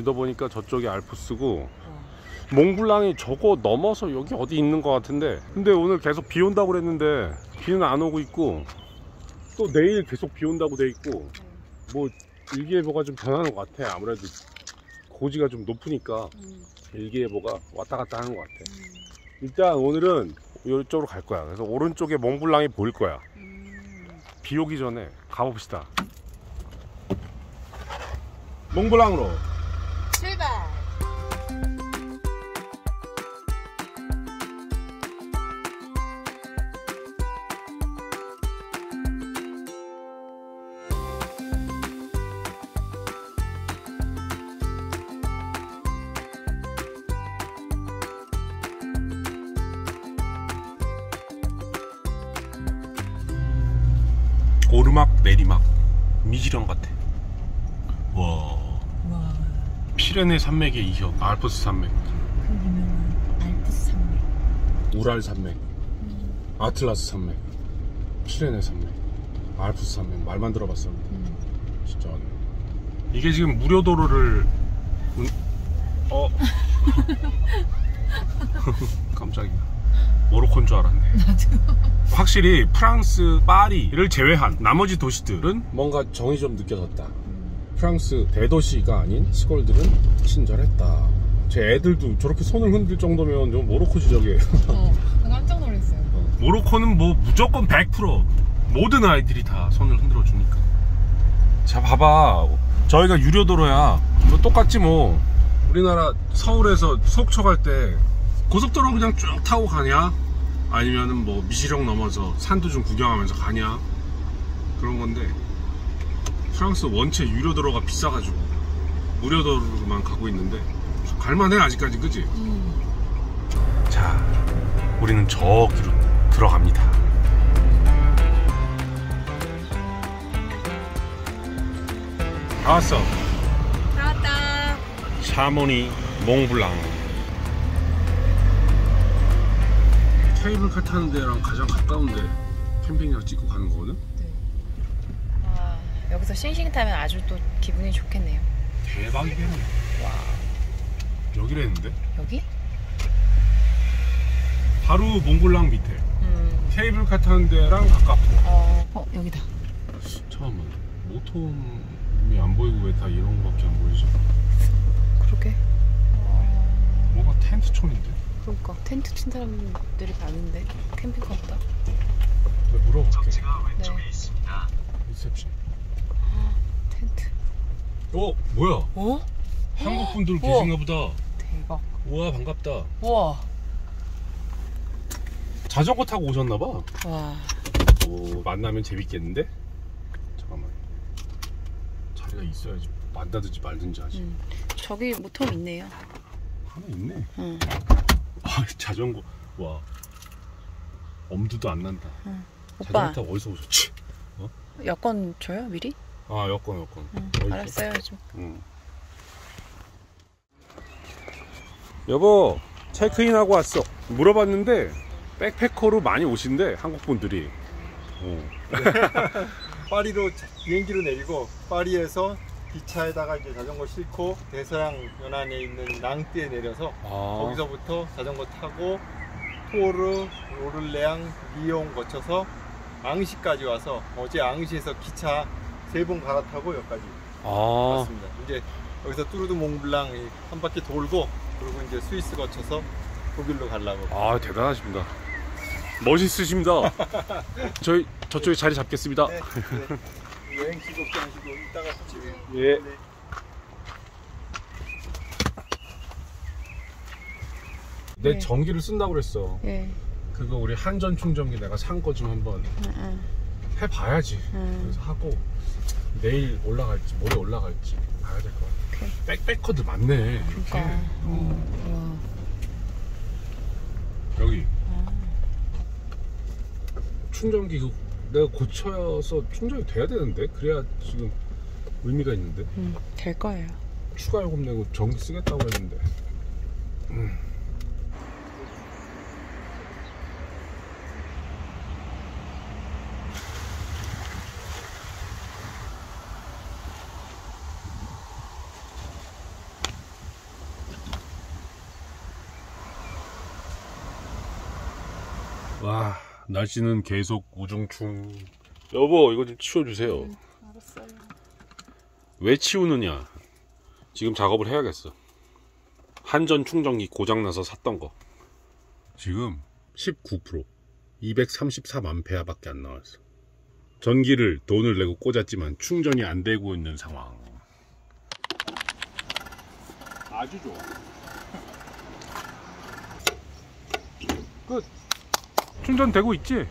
뒤져보니까 저쪽이 알프스고 몽블랑이 저거 넘어서 여기 어디 있는 것 같은데. 근데 오늘 계속 비 온다고 그랬는데 비는 안 오고 있고 또 내일 계속 비 온다고 돼 있고 뭐 일기예보가 좀 변하는 것 같아. 아무래도 고지가 좀 높으니까 일기예보가 왔다 갔다 하는 것 같아. 일단 오늘은 이쪽으로 갈 거야. 그래서 오른쪽에 몽블랑이 보일 거야. 비 오기 전에 가봅시다. 몽블랑으로 내리막 미지령 같아. 와. 와, 피레네 산맥의 이형 알프스 산맥. 그 유명한 알프스 산맥. 우랄 산맥. 아틀라스 산맥. 피레네 산맥. 알프스 산맥. 말만 들어봤었는데 음. 진짜. 이게 지금 무료 도로를 운... 어? 깜짝이야 모로코인 줄 알았네. 확실히 프랑스 파리를 제외한 나머지 도시들은 뭔가 정이 좀 느껴졌다. 프랑스 대도시가 아닌 시골들은 친절했다. 제 애들도 저렇게 손을 흔들 정도면 좀 모로코 지적이에요. 어, 깜짝 놀랐어요. 모로코는 뭐 무조건 100% 모든 아이들이 다 손을 흔들어 주니까. 자 봐봐. 저희가 유료도로야. 뭐 똑같지 뭐. 우리나라 서울에서 속초 갈 때 고속도로 그냥 쭉 타고 가냐 아니면은 뭐 미시령 넘어서 산도 좀 구경하면서 가냐 그런 건데 프랑스 원체 유료 도로가 비싸가지고 무료 도로만 가고 있는데 갈만해 아직까지 그지? 음. 자, 우리는 저기로 들어갑니다. 다 왔어. 나왔다. 샤모니 몽블랑. 케이블카 타는 데랑 가장 가까운데 캠핑장 찍고 가는 거거든? 와, 여기서 싱싱 타면 아주 또 기분이 좋겠네요. 대박이겠네. 와, 여기랬는데? 여기? 바로 몽블랑 밑에. 음. 케이블카 타는 데랑 가깝고. 어, 어 여기다. 잠깐만. 모톰이 안 보이고 왜 다 이런 거밖에 안 보이지? 그러게. 어, 뭔가 텐트촌인데? 그러니까 텐트 친 사람들이 많은데 캠핑카 없다. 내가 물어볼게. 네. 리셉션. 텐트. 어 뭐야? 어? 한국 분들. 계신가 보다. 대박. 우와 반갑다. 우와. 자전거 타고 오셨나 봐. 와. 오 만나면 재밌겠는데? 잠깐만. 자리가 있어야지 만나든지 말든지 하지. 음. 저기 모톰 있네요. 하나 있네. 응. 아 자전거 와 엄두도 안 난다. 오빠 자전거 타고 어디서 오셨지? 여권 줘요 미리? 아 여권 여권. 응. 어디? 알았어요. 좀. 응. 여보 체크인 하고 왔어. 물어봤는데 백패커로 많이 오신대 한국 분들이. 어. 파리로 자- 비행기로 내리고 파리에서 기차에다가 이제 자전거 싣고 대서양 연안에 있는 낭띠에 내려서 아. 거기서부터 자전거 타고 토르, 오를레앙, 리옹 거쳐서 앙시까지 와서 어제 앙시에서 기차 세 번 갈아타고 여기까지 아. 왔습니다. 이제 여기서 뚜르드 몽블랑 이한 바퀴 돌고 그리고 이제 스위스 거쳐서 독일로 가려고. 아 대단하십니다. 멋있으십니다. 저희 저쪽에 자리 잡겠습니다. 네, 네. 여행 즐겁게 하시고 이따가 집에. 예. 네. 내 네. 전기를 쓴다고 그랬어. 예. 그거 우리 한전 충전기 내가 산 거 좀 한번 응, 응. 해봐야지. 음. 그래서 하고 내일 올라갈지 모레 올라갈지 봐야 될 것 같아. 오케이. 백패커들 많네. 이렇게. 그러니까. 어. 여기 와. 아. 충전기 그 내가 고쳐서 충전이 돼야 되는데 그래야 지금 의미가 있는데 음, 될 거예요. 추가 요금 내고 전기 쓰겠다고 했는데. 음. 와 날씨는 계속 우중충. 여보 이거 좀 치워주세요. 알았어요. 왜 치우느냐? 지금 작업을 해야겠어. 한전 충전기 고장나서 샀던 거. 지금 19% 233A 밖에 안 나왔어. 전기를 돈을 내고 꽂았지만 충전이 안 되고 있는 상황. 아주 좋아. 끝 충전되고 있지?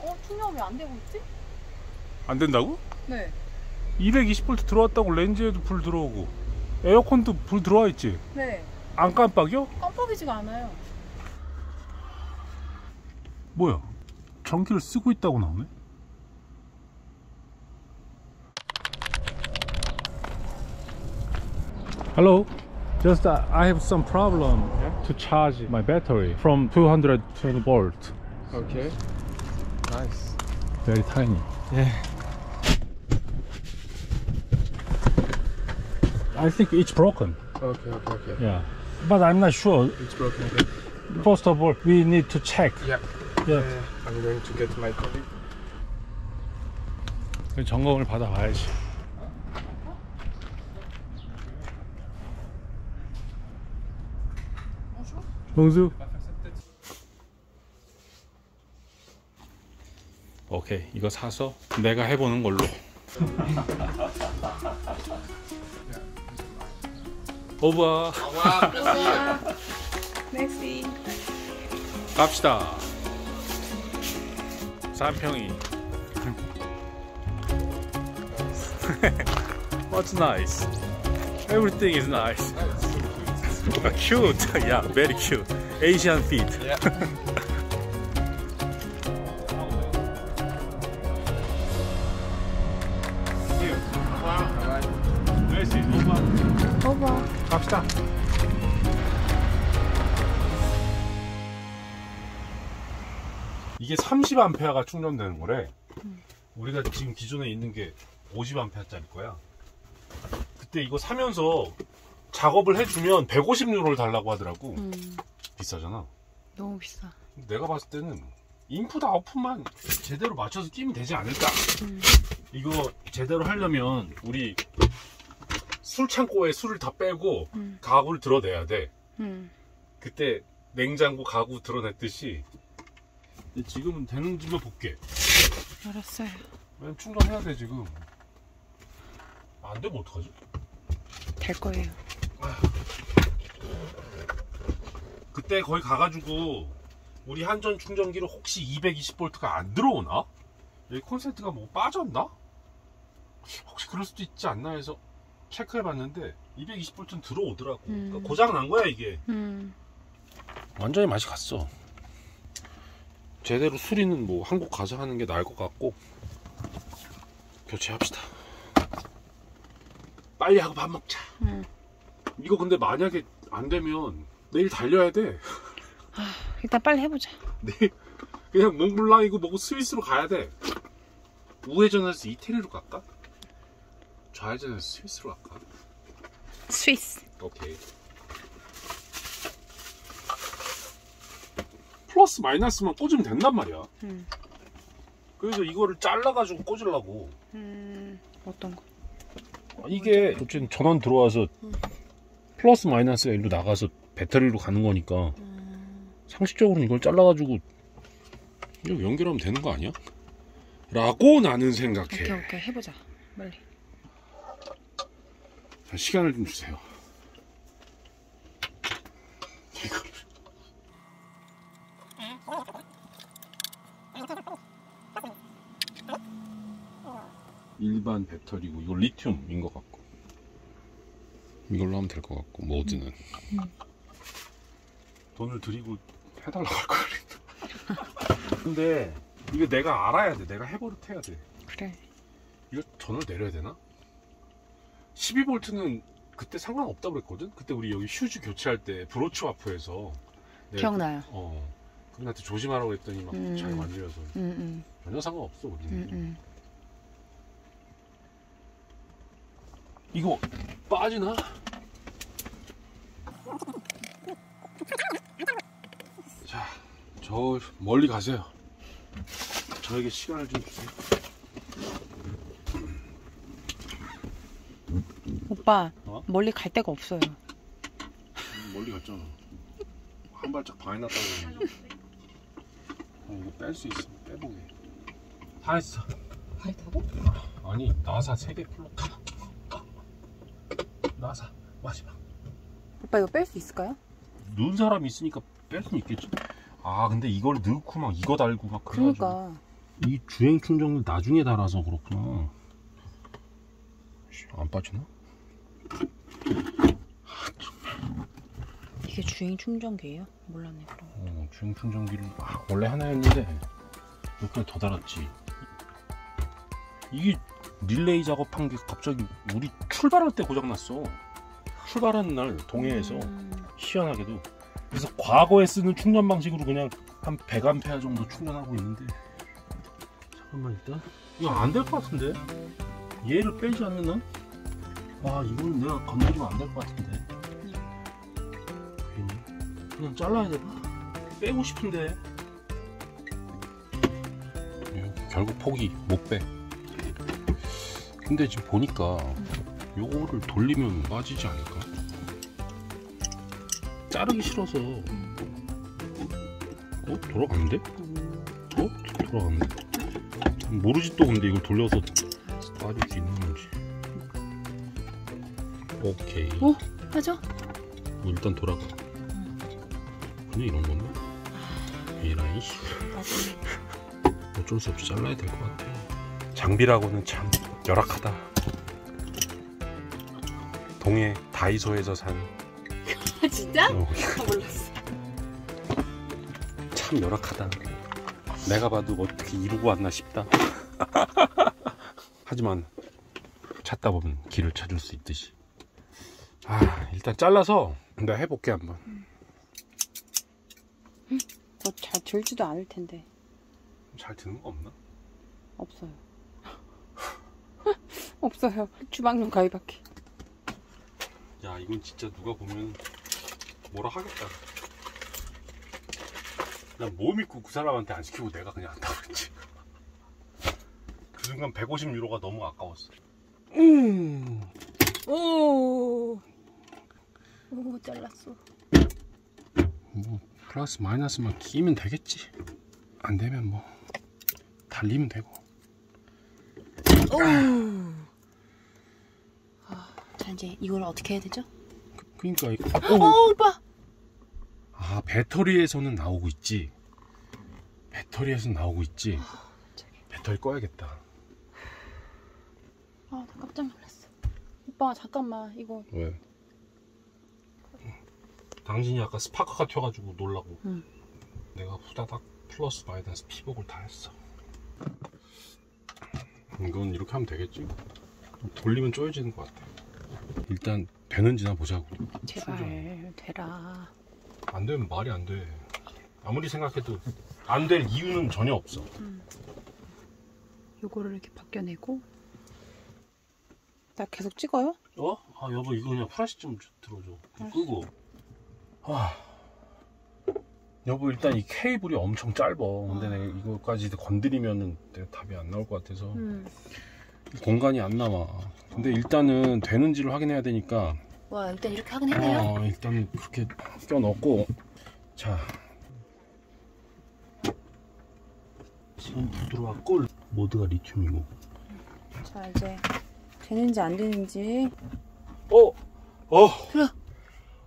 어, 충전이 안 되고 있지? 안 된다고? 네. 220V 들어왔다고 렌즈에도 불 들어오고 에어컨도 불 들어와 있지? 네. 안 깜빡여? 깜빡이지가 않아요. 뭐야? 전기를 쓰고 있다고 나오네? Hello. Just uh, I have some problem to charge my battery from 220 volt. Okay. Nice. Very tiny. Yeah. I think it's broken. Okay, okay, okay. Yeah. But I'm not sure. It's broken. Okay. First of all, we need to check. Yeah. Yeah. I'm going to get my colleague. 점검을 받아봐야지. 봉수. 오케이 이거 사서 내가 해보는 걸로. 오버 맥시. 갑시다. 삼평이. What's nice? Everything is nice. cute. yeah, very cute. Asian feet. 갑시다. 이게 30A가 충전되는 거래. 우리가 지금 기존에 있는 게 50A짜리 거야. 그때 이거 사면서 작업을 해주면 150유로를 달라고 하더라고. 음, 비싸잖아. 너무 비싸. 내가 봤을 때는 인풋 아웃풋만 제대로 맞춰서 끼면 되지 않을까. 음. 이거 제대로 하려면 우리 술 창고에 술을 다 빼고 음. 가구를 드러내야 돼. 음. 그때 냉장고 가구 드러냈듯이 지금은 되는지만 볼게. 알았어요. 왜냐면 충전해야 돼 지금. 안 되면 어떡하지? 될 거예요. 그때 거기 가가지고 우리 한전 충전기로 혹시 220V가 안 들어오나? 여기 콘센트가 뭐 빠졌나? 혹시 그럴 수도 있지 않나 해서 체크해 봤는데 220V는 들어오더라고. 음. 그러니까 고장 난 거야 이게. 음. 완전히 맛이 갔어. 제대로 수리는 뭐 한국 가서 하는 게 나을 것 같고 교체합시다. 빨리 하고 밥 먹자. 음. 이거 근데 만약에 안 되면 내일 달려야 돼. 일단 빨리 해보자. 내일 그냥 몽블랑이고 뭐고 스위스로 가야 돼. 우회전해서 이태리로 갈까? 좌회전해서 스위스로 갈까? 스위스. 오케이. 플러스 마이너스만 꽂으면 된단 말이야. 음. 그래서 이거를 잘라가지고 꽂으려고. 음. 어떤 거? 이게 어쨌든 전원 들어와서 플러스 마이너스가 일로 나가서 배터리로 가는 거니까 상식적으로 이걸 잘라가지고 이거 연결하면 되는 거 아니야? 라고 나는 생각해. 오케이 오케이 해보자. 빨리. 자, 시간을 좀 주세요. 일반 배터리고 이거 리튬인 것 같고 이걸로 하면 될 것 같고 모드는 돈을 들이고 해달라고 할 거야 근데 이거 내가 알아야 돼 내가 해버릇 해야 돼 그래. 이거 전원 내려야 되나? 12V는 그때 상관없다고 그랬거든? 그때 우리 여기 휴즈 교체할 때 브로츠 와프에서 내가 기억나요. 그- 어. 그분한테 조심하라고 했더니 막 음. 잘 만들어서 음. 음. 전혀 상관없어 우리는 음. 음. 이거 빠지나? 자 저 멀리 가세요. 저에게 시간을 좀 주세요. 오빠 어? 멀리 갈 데가 없어요. 멀리 갔잖아. 한 발짝 방해났다고. 어, 이거 뺄 수 있어. 빼보게. 다 했어. 갈다고? 아니 나사 3개 풀로 나사 마지막 오빠 이거 뺄 수 있을까요? 넣은 사람이 있으니까 뺄 수는 있겠지 아 근데 이걸 넣고 막 이거 달고 막 그래가지고 그러니까 이 주행 충전을 나중에 달아서 그렇구나 씨, 안 빠지나? 이게 주행 충전기예요? 몰랐네 그럼. 어, 주행 충전기를 아, 원래 하나였는데 몇 개 더 달았지. 이게 릴레이 작업한 게 갑자기 우리 출발할 때 고장 났어. 출발하는 날 동해에서 음, 희한하게도. 그래서 과거에 쓰는 충전 방식으로 그냥 한 100A 정도 충전하고 있는데. 잠깐만 일단. 이거 안 될 것 같은데? 얘를 빼지 않는 한? 와 이거는 내가 건드리면 안 될 것 같은데 괜히 그냥 잘라야 되나? 빼고 싶은데 예, 결국 포기 못빼 근데 지금 보니까 요거를 돌리면 빠지지 않을까? 자르기 싫어서 어? 돌아가는데? 어? 돌아가는데? 모르지 또 근데 이걸 돌려서 빠질 수 있는 건지 오케이 어? 맞아? 뭐 일단 돌아가 그냥 이런 건데? 나중에. 어쩔 수 없이 잘라야 될 것 같아 장비라고는 참 열악하다 동해 다이소에서 산아 진짜? 어, 몰랐어. 참 열악하다. 내가 봐도 어떻게 이루고 왔나 싶다. 하지만 찾다 보면 길을 찾을 수 있듯이. 아, 일단 잘라서 내가 해볼게 한번. 뭐잘 들지도 않을 텐데 잘 드는 거 없나? 없어요. 없어요. 주방용 가위바퀴. 야, 이건 진짜 누가 보면 뭐라 하겠다. 난 뭐 믿고 그 사람한테 안 시키고 내가 그냥 한다고 그랬지. 그 순간 150유로가 너무 아까웠어. 음. 오. 오 잘랐어. 뭐 플러스 마이너스만 끼면 되겠지 안 되면 뭐 달리면 되고 자 이제 이걸 어떻게 해야 되죠? 그러니까 이거 어 오빠. 아 배터리에서는 나오고 있지 배터리에서 나오고 있지 배터리 꺼야겠다 아 나 깜짝 놀랐어. 오빠 잠깐만 이거 왜? 당신이 아까 스파크가 튀어가지고 놀라고 응. 내가 후다닥 플러스 마이너스 피복을 다 했어 이건 이렇게 하면 되겠지 돌리면 쪼여지는 것 같아 일단 되는지나 보자고 제발 되라. 안 되면 말이 안 돼. 아무리 생각해도 안 될 이유는 전혀 없어. 요거를 이렇게 벗겨내고 나 계속 찍어요? 어? 아 여보 이거 그냥 프라시 좀 들어줘. 끄고. 아. 여보 일단 이 케이블이 엄청 짧아. 근데 내가 이거까지 건드리면은 내가 답이 안 나올 것 같아서 음. 공간이 안 남아. 근데 일단은 되는지를 확인해야 되니까 와 일단 이렇게 하긴 했네요. 어, 일단 그렇게 껴 넣고 자 지금 부드러웠고 모드가 리튬이고 자 이제 되는지 안 되는지. 어! 어! 그래.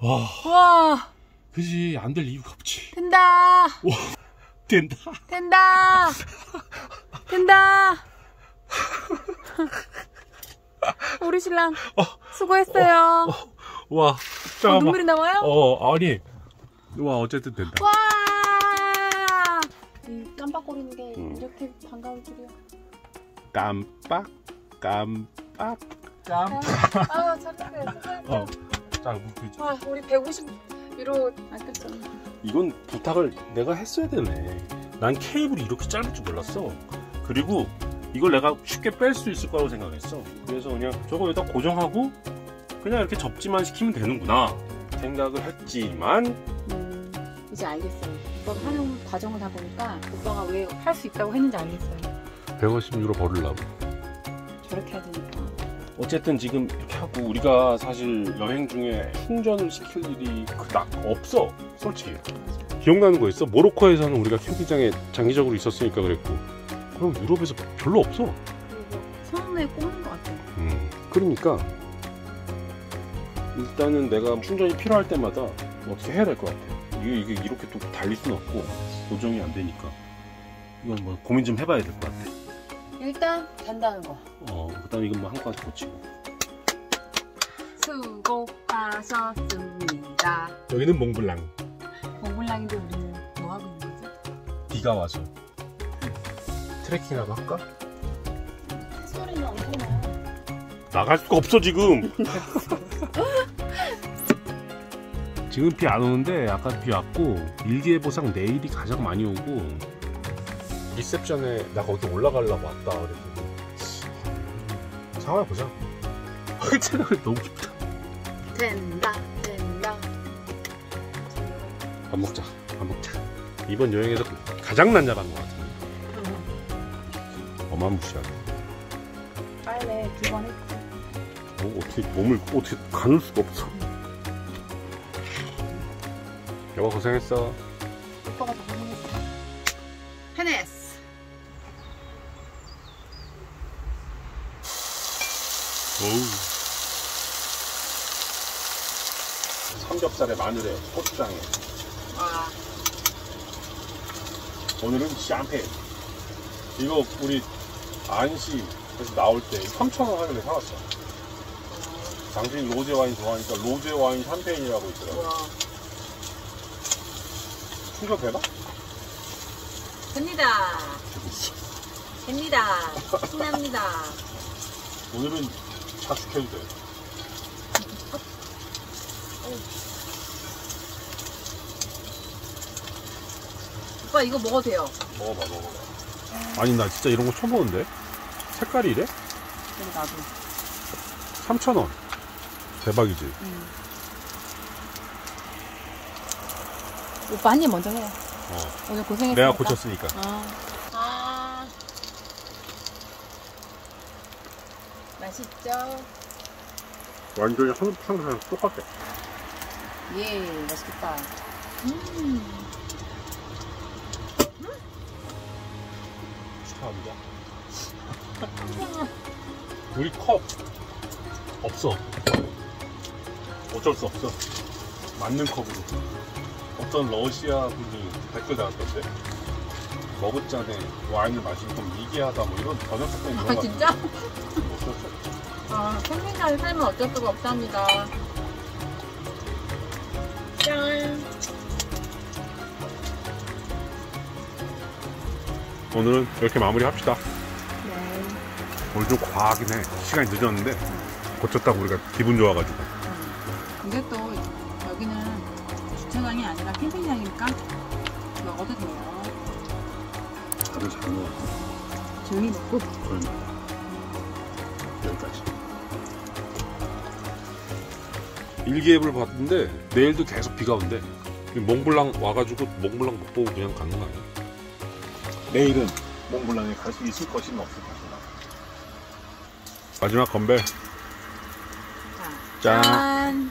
와 와 그지 안 될 이유가 없지 된다 된다 된다 된다. 우리 신랑 수고했어요. 와 어, 잠깐만 눈물이 나와요? 어 아니 와 어쨌든 된다 와! 이 깜빡거리는 게 음. 이렇게 반가울 줄이야. 깜빡 깜빡 깜빡 아. 수고했어. 어. 자 그, 아, 우리 150 위로 아꼈잖아. 이건 부탁을 내가 했어야 되네. 난 케이블이 이렇게 짧을 줄 몰랐어. 그리고 이걸 내가 쉽게 뺄 수 있을 거라고 생각했어. 그래서 그냥 저거 여기다 고정하고 그냥 이렇게 접지만 시키면 되는구나 생각을 했지만 음, 이제 알겠어요. 오빠가 하는 과정을 다 보니까 오빠가 왜 할 수 있다고 했는지 알겠어요. 150유로 벌으려고. 저렇게 해야 되니까. 어쨌든 지금 이렇게 하고 우리가 사실 여행 중에 충전을 시킬 일이 그닥 없어 솔직히. 기억나는 거 있어? 모로코에서는 우리가 캠핑장에 장기적으로 있었으니까 그랬고. 그럼 유럽에서 별로 없어. 손에 꼽는 것 같아요. 음, 그러니까 일단은 내가 충전이 필요할 때마다 어떻게 해야 될 것 같아. 이게, 이게 이렇게 또 달릴 수는 없고 고정이 안 되니까. 이건 뭐 고민 좀 해봐야 될 것 같아 일단 된다는 거. 어, 그 다음에 이건 뭐한 가지 고치고 수고하셨습니다. 여기는 몽블랑 몽블랑인데 우리는 뭐 하고 있는 거지? 비가 와서 트레킹이라도 할까? 소리는 엄청 나요. 나갈 수가 없어 지금 지금 비 안 오는데 아까 비 왔고 일기예보상 내일이 가장 많이 오고 리셉션에 나 거기 올라가려고 왔다 그랬더니 상황 보자. 생각이 너무 깊다. 된다, 된다. 밥 먹자 밥 먹자. 이번 여행에서 가장 난잡한 것 같은데. 어마무시하게 빨래 두 번 했지. 뭐 어떻게 몸을 어떻게 가눌 수가 없어. 여보 고생했어 오우. 삼겹살에 마늘에 고추장에 와, 오늘은 샴페인 이거 우리 안시에서 나올 때 3,000원 하길래 사왔어 당신이 로제 와인 좋아하니까 로제 와인 샴페인이라고 있더라고 와. 충격되나? 됩니다. 됩니다. 신납니다. 오늘은 자축해도 돼 오빠 이거 먹어도 돼요. 먹어봐 먹어봐 아니 나 진짜 이런 거 처음 보는데 색깔이 이래? 그리고 나도. 3,000원 대박이지 음. 오빠 한 입 먼저 해요. 어. 오늘 고생했으니까. 내가 고쳤으니까 아. 맛있죠? 완전히 한, 항상 똑같아 예, 맛있겠다. 음. 축하합니다. 우리 컵 없어. 어쩔 수 없어. 맞는 컵으로. 어떤 러시아 분들 댓글 달았던데. 머그잔에 와인을 마시면 좀 미개하다 뭐 이런 같은 이런 아, 거 진짜? 아, 캠핑카를 살면 어쩔 수가 없답니다. 짠. 오늘은 이렇게 마무리 합시다. 네. 오늘 좀 과하긴 해. 시간이 늦었는데 고쳤다고 우리가 기분 좋아가지고. 근데 또 여기는 주차장이 아니라 캠핑장이니까 먹어도 돼요. 다들 잘 먹었어. 조용히 먹고. 그럼 여기까지. 일기예보를 봤는데 내일도 계속 비가 온대. 몽블랑 와가지고 몽블랑 못 보고 그냥 가는 거 아니야? 내일은 몽블랑에 갈 수 있을 것이면 없을 것이다. 마지막 건배. 자, 짠. 짠.